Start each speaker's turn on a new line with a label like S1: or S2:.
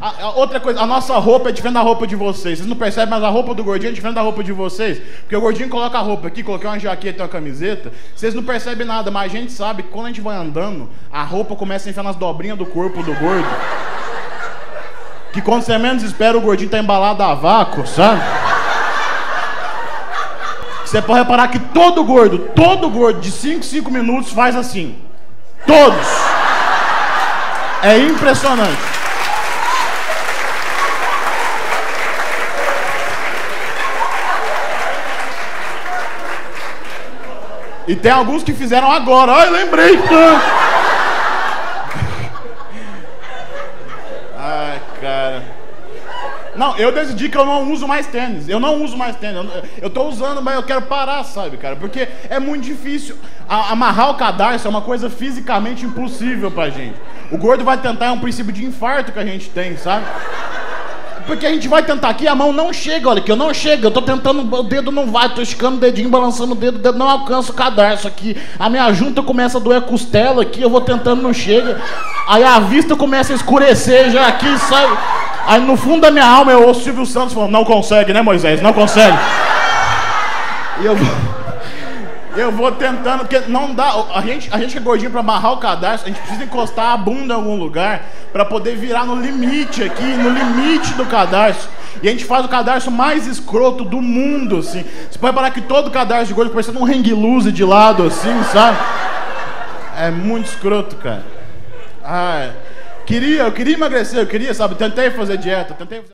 S1: A, a outra coisa, a nossa roupa é diferente da roupa de vocês. Vocês não percebem, mas a roupa do gordinho é diferente da roupa de vocês. Porque o gordinho coloca a roupa aqui, coloquei uma jaqueta e uma camiseta. Vocês não percebem nada, mas a gente sabe que quando a gente vai andando, a roupa começa a enfiar nas dobrinhas do corpo do gordo. Que quando você menos espera, o gordinho tá embalado a vácuo, sabe? Você pode reparar que todo gordo, todo gordo de 5, 5 minutos faz assim. Todos. É impressionante. E tem alguns que fizeram agora. Ai, lembrei. Ai, cara. Não, eu decidi que eu não uso mais tênis. Eu não uso mais tênis. Eu, tô usando, mas eu quero parar, sabe, cara? Porque é muito difícil. A, amarrar o cadarço é uma coisa fisicamente impossível pra gente. O gordo vai tentar, é um princípio de infarto que a gente tem, sabe? Porque a gente vai tentar aqui, a mão não chega, olha aqui, eu não chego, eu tô tentando, o dedo não vai, tô esticando o dedinho, balançando o dedo, o dedo não alcança o cadarço aqui. A minha junta começa a doer a costela aqui, eu vou tentando, não chega. Aí a vista começa a escurecer já aqui, sai. Aí no fundo da minha alma eu ouço o Silvio Santos falando, não consegue, né, Moisés? Não consegue. E eu vou. Eu vou tentando, porque não dá. A gente, a gente que é gordinho pra amarrar o cadarço, a gente precisa encostar a bunda em algum lugar para poder virar no limite aqui, no limite do cadarço. E a gente faz o cadarço mais escroto do mundo, assim. Você pode reparar que todo cadarço de gordo parece um hang loose de lado, assim, sabe? É muito escroto, cara. Ah, queria, eu queria emagrecer, eu queria, sabe? Tentei fazer dieta, tentei fazer...